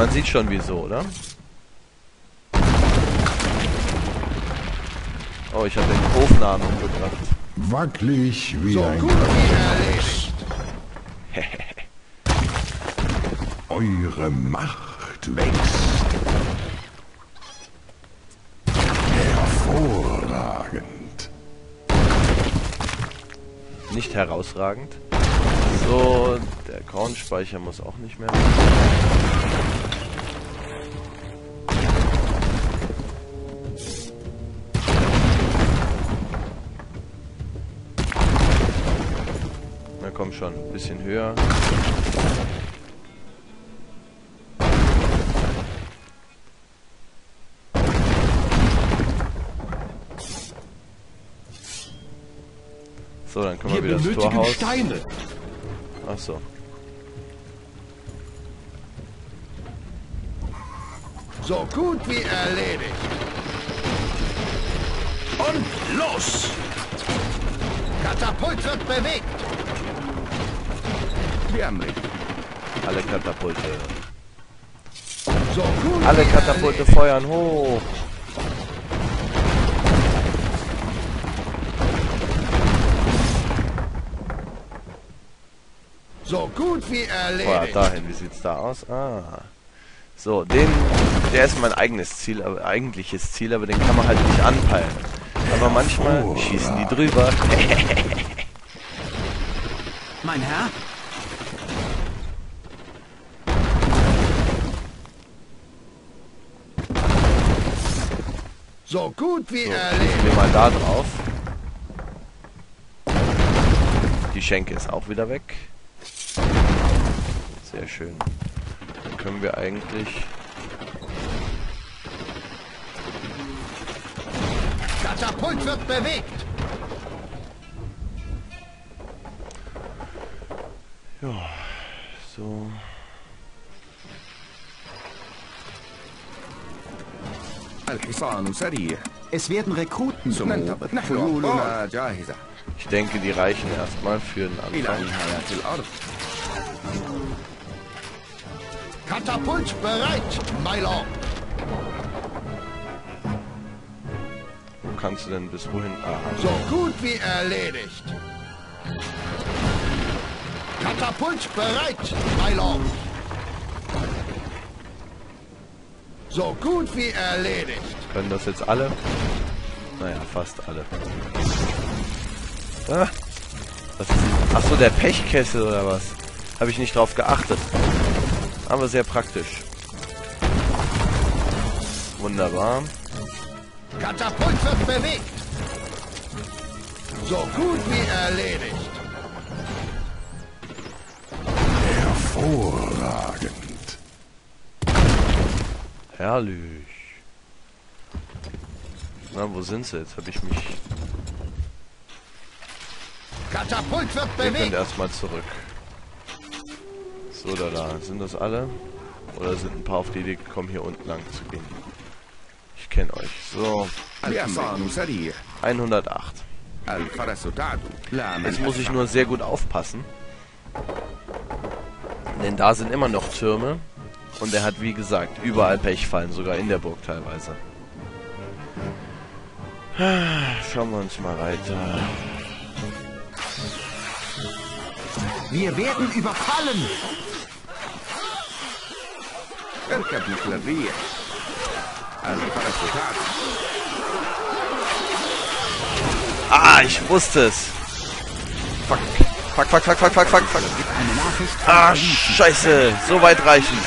Man sieht schon wieso, oder? Oh, ich habe den Ofenarm umgebracht. Wackelig wie So ein gut wie. Eure Macht wächst. Hervorragend. Nicht herausragend. So, der Kornspeicher muss auch nicht mehr. Schon, ein bisschen höher. So, dann können wir, Wir wieder das Torhaus. Steine. Ach so. So gut wie erledigt. Und los! Katapult wird bewegt. Alle Katapulte. So gut Alle Katapulte feuern hoch. So gut wie erledigt. dahin. Wie sieht's da aus? Ah. So, den, der ist mein eigenes Ziel, aber eigentliches Ziel, aber den kann man halt nicht anpeilen. Aber manchmal schießen die drüber. Mein Herr? So gut wie So, erledigt. wir mal da drauf. Die Schenke ist auch wieder weg. Sehr schön. Dann können wir eigentlich... Katapult wird bewegt. Ja, so... Es werden Rekruten. zum Ich denke, die reichen erstmal für den Anfang. Katapult bereit, Mylord. Wo kannst du denn bis wohin? Ah, so gut wie erledigt. Katapult bereit, Mylord. So gut wie erledigt. können das jetzt alle? Naja, fast alle. Ah, was ist denn? Ach so, der Pechkessel oder was? Habe ich nicht drauf geachtet. Aber sehr praktisch. Wunderbar. Katapult wird bewegt. So gut wie erledigt. Hervorragend. Herrlich. Na, wo sind sie jetzt? Habe ich mich... Katapult wird bewegt! Wir sind erstmal zurück. So, da, da. Sind das alle? Oder sind ein paar auf die Idee gekommen, hier unten lang zu gehen? Ich kenne euch. So. 108. Jetzt muss ich nur sehr gut aufpassen. Denn da sind immer noch Türme. Und er hat, wie gesagt, überall Pech fallen, sogar in der Burg teilweise. Schauen wir uns mal weiter. Wir werden überfallen! Cerca di Flavia. Also Ah, ich wusste es. Fuck. Fuck, fuck, fuck, fuck, fuck, fuck, fuck. Ah, scheiße. So weit reichen.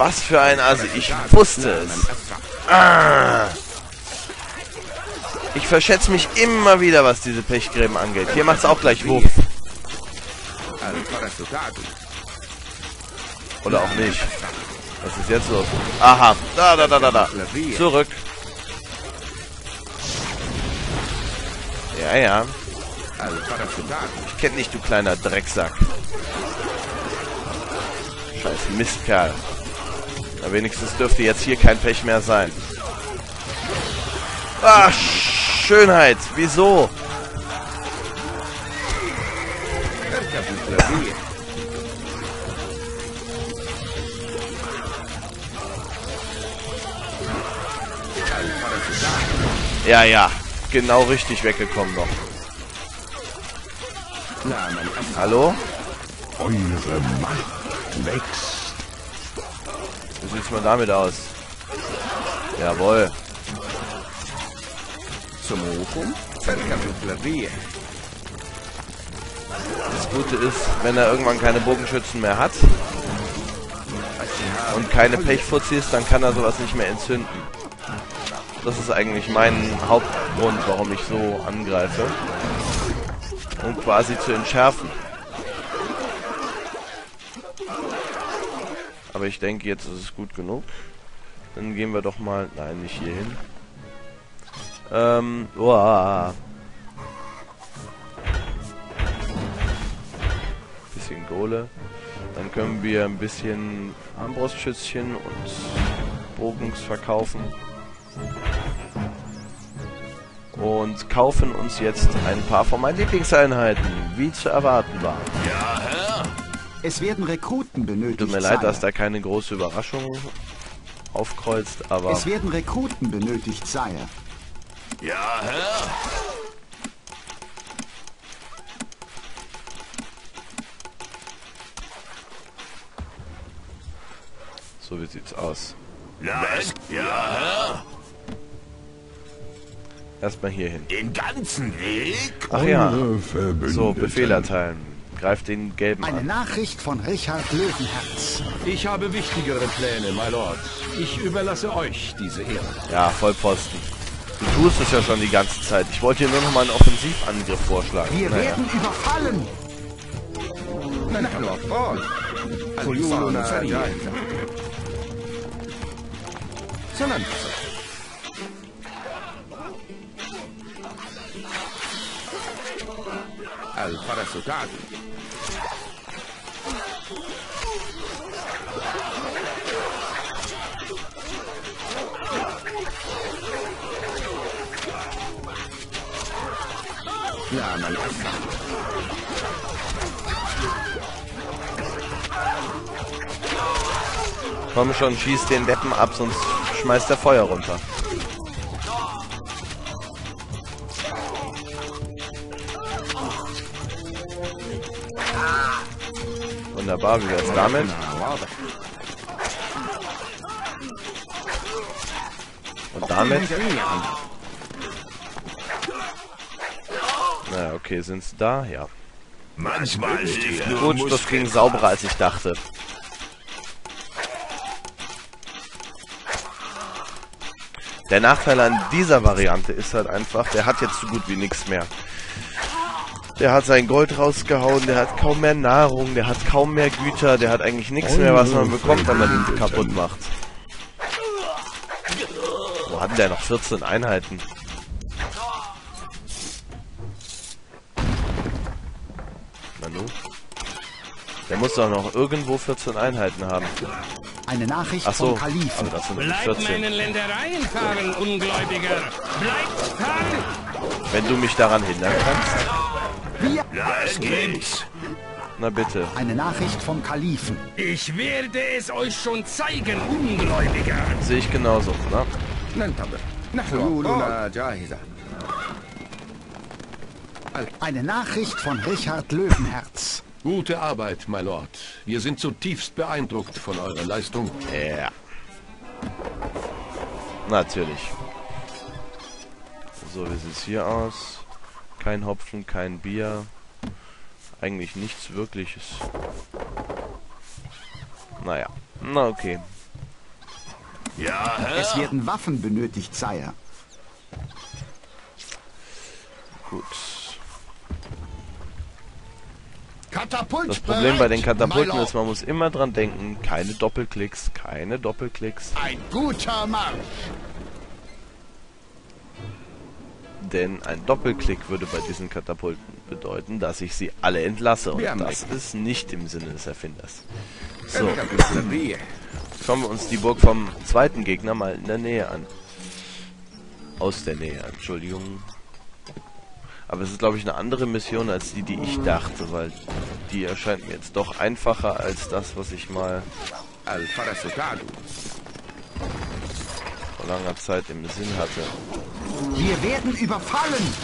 Was für ein Asi. Ich wusste es. Ah. Ich verschätze mich immer wieder, was diese Pechgräben angeht. Hier macht es auch gleich Wurf. Oder auch nicht. Was ist jetzt los? Aha. Da, da, da, da, da. Zurück. Ja, ja. Ich kenn dich, du kleiner Drecksack. Scheiß Mistkerl. Na, wenigstens dürfte jetzt hier kein Pech mehr sein. Ah, Schönheit. Wieso? Ja, ja. Genau richtig weggekommen noch. Hallo? Eure Macht wächst. Wie sieht's mal damit aus? Jawohl. Zum Hochum. Das Gute ist, wenn er irgendwann keine Bogenschützen mehr hat und keine Pechfuzis, dann kann er sowas nicht mehr entzünden. Das ist eigentlich mein Hauptgrund, warum ich so angreife. Um quasi zu entschärfen. Aber ich denke, jetzt ist es gut genug. Dann gehen wir doch mal... Nein, nicht hier hin. Ähm, uah. Bisschen Gole. Dann können wir ein bisschen Armbrustschützchen und Bogens verkaufen. Und kaufen uns jetzt ein paar von meinen Lieblingseinheiten, wie zu erwarten war. Es werden Rekruten benötigt. Tut mir leid, dass da keine große Überraschung aufkreuzt, aber Es werden Rekruten benötigt, Sire. so wie sieht's aus. Was? Ja, Erstmal hier hin. den ganzen Weg? Ach ja, so, Befehl erteilen greift den gelben Eine an. Nachricht von Richard Löwenherz. Ich habe wichtigere Pläne, my Lord. Ich überlasse euch diese Ehre. Ja, Vollposten. Du tust es ja schon die ganze Zeit. Ich wollte dir nur noch mal einen Offensivangriff vorschlagen. Wir naja. werden überfallen. Nein, also, nein, nein. al Farasukati. anderen Aufgaben. Komm schon, schieß den Deppen ab, sonst schmeißt der Feuer runter. Wunderbar, wie wär's damit? Und damit Naja, okay, sind sie da? Ja. Manchmal hilft Gut, das ging sauberer, als ich dachte. Der Nachteil an dieser Variante ist halt einfach, der hat jetzt so gut wie nichts mehr. Der hat sein Gold rausgehauen, der hat kaum mehr Nahrung, der hat kaum mehr Güter, der hat eigentlich nichts mehr, was man bekommt, wenn man ihn kaputt macht. Wo hat der noch 14 Einheiten? muss doch noch irgendwo 14 Einheiten haben. Eine Nachricht Ach so, vom Kalifen. Aber das sind Bleibt meinen Ländereien fahren, Ungläubiger! Bleibt fahren! Wenn du mich daran hindern kannst. Ja, es gibt's. Na bitte. Eine Nachricht vom Kalifen. Ich werde es euch schon zeigen, Ungläubiger. Sehe ich genauso, ne? Eine Nachricht von Richard Löwenherz. Gute Arbeit, my Lord. Wir sind zutiefst beeindruckt von eurer Leistung. Ja. Natürlich. So, wie sieht's hier aus? Kein Hopfen, kein Bier. Eigentlich nichts wirkliches. Naja. Na okay. Ja, Es werden Waffen benötigt, Sire. Gut. Katapult das Problem bereit, bei den Katapulten ist, man muss immer dran denken, keine Doppelklicks, keine Doppelklicks. Ein guter Marsch. Denn ein Doppelklick würde bei diesen Katapulten bedeuten, dass ich sie alle entlasse. Und das ist nicht im Sinne des Erfinders. So, schauen wir uns die Burg vom zweiten Gegner mal in der Nähe an. Aus der Nähe, Entschuldigung. Aber es ist, glaube ich, eine andere Mission als die, die ich dachte, weil die erscheint mir jetzt doch einfacher als das, was ich mal vor langer Zeit im Sinn hatte. Wir werden überfallen!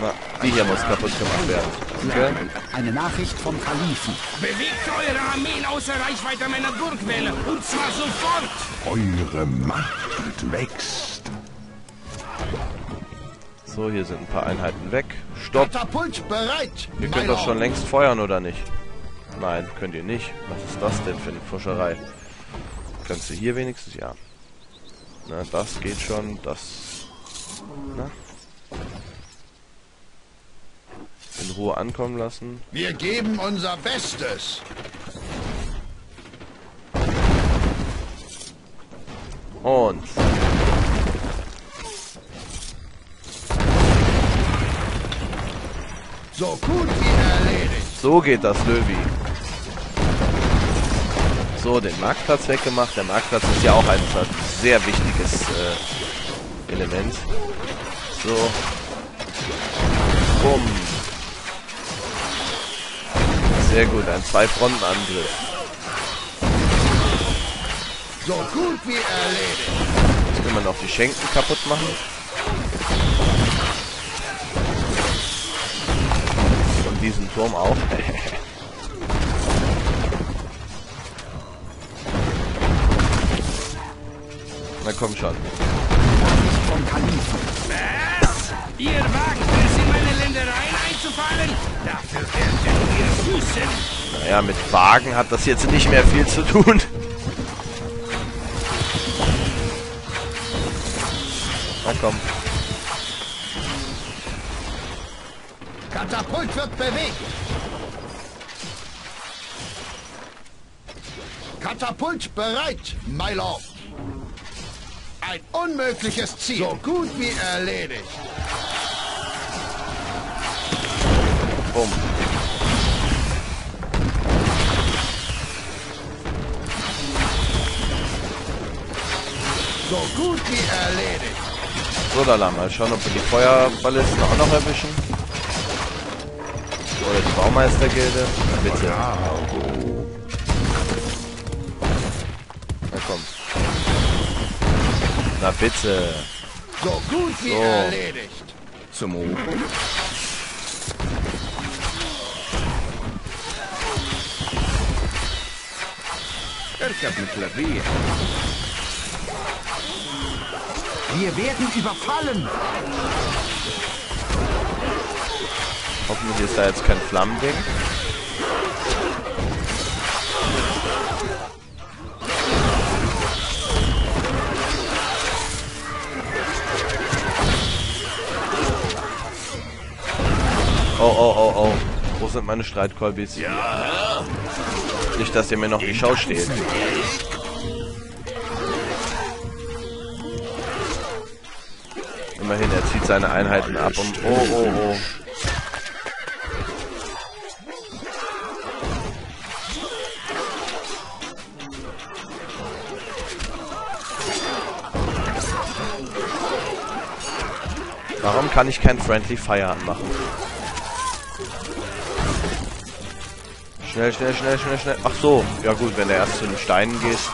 Na, die hier muss kaputt gemacht werden. Okay. Eine Nachricht vom Kalifen. Bewegt eure Armeen außer Reichweite meiner Burgwelle und zwar sofort! Eure Macht wächst. So, hier sind ein paar Einheiten weg. Stopp! Katapult bereit. Ihr könnt doch schon längst feuern, oder nicht? Nein, könnt ihr nicht. Was ist das denn für eine Pfuscherei? Kannst du hier wenigstens? Ja. Na, das geht schon. Das... Na? In Ruhe ankommen lassen. Wir geben unser Bestes. Und... So gut wie erledigt. So geht das, Löwi. So, den Marktplatz weggemacht. Der Marktplatz ist ja auch ein sehr wichtiges äh, Element. So. Bumm. Sehr gut, ein Zwei-Fronten-Angriff. So gut wie erledigt. Jetzt können wir noch die Schenken kaputt machen. Diesen Turm auch. Na komm schon. Vom Kalifen. Was? Ihr wagt es, in meine Ländereien einzufallen? Dafür werdet ihr büßen. Naja, mit Wagen hat das jetzt nicht mehr viel zu tun. Na komm. Katapult wird bewegt. Katapult bereit, my lord. Ein unmögliches Ziel. So gut wie erledigt. Bumm. So gut wie erledigt. So, da lang. Mal schauen, ob wir die Feuerballisten auch noch erwischen. Oder die Baumeistergilde. Bitte. Na komm. Na bitte. So gut wie erledigt. Zum Ofen. Ich hab ein Klavier. Wir werden überfallen. Hoffentlich ist da jetzt kein Flammending. Oh, oh, oh, oh. Wo sind meine Streitkolbis? Ja, Nicht, dass ihr mir noch die Schau steht. Immerhin, er zieht seine Einheiten ab und... Oh, oh, oh. Warum kann ich kein Friendly Fire anmachen? Schnell, schnell, schnell, schnell, schnell. Ach so. Ja gut, wenn du erst zu den Steinen gehst.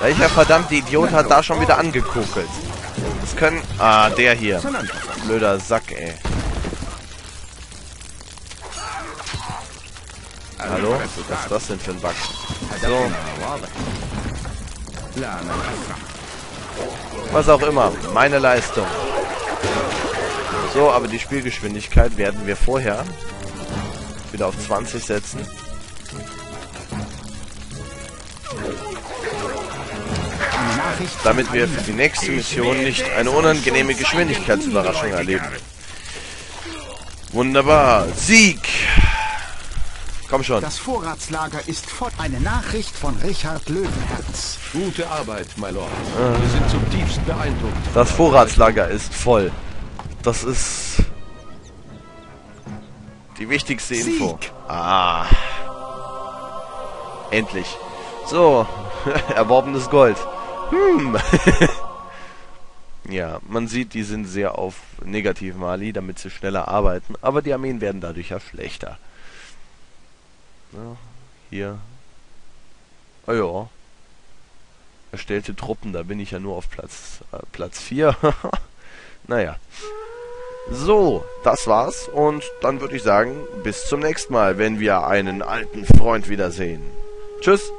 Welcher verdammte Idiot hat da schon wieder angekokelt? Das können... Ah, der hier. Blöder Sack, ey. Hallo? Was ist das denn für ein Bug? So. Was auch immer. Meine Leistung. So, aber die Spielgeschwindigkeit werden wir vorher wieder auf 20 setzen. Damit wir für die nächste Mission nicht eine unangenehme Geschwindigkeitsüberraschung erleben. Wunderbar. Sieg! Komm schon. Das Vorratslager ist voll. Eine Nachricht von Richard Löwenherz. Gute Arbeit, my Lord. Wir sind zutiefst beeindruckt. Das Vorratslager ist voll. Das ist die wichtigste Info. Sieg. Ah. Endlich. So, erworbenes Gold. Hm. Ja, man sieht, die sind sehr auf negativ Mali, damit sie schneller arbeiten, aber die Armeen werden dadurch ja schlechter. Ja, hier. Oh ja. Erstellte Truppen, da bin ich ja nur auf Platz äh, Platz 4. naja. So, das war's und dann würde ich sagen, bis zum nächsten Mal, wenn wir einen alten Freund wiedersehen. Tschüss.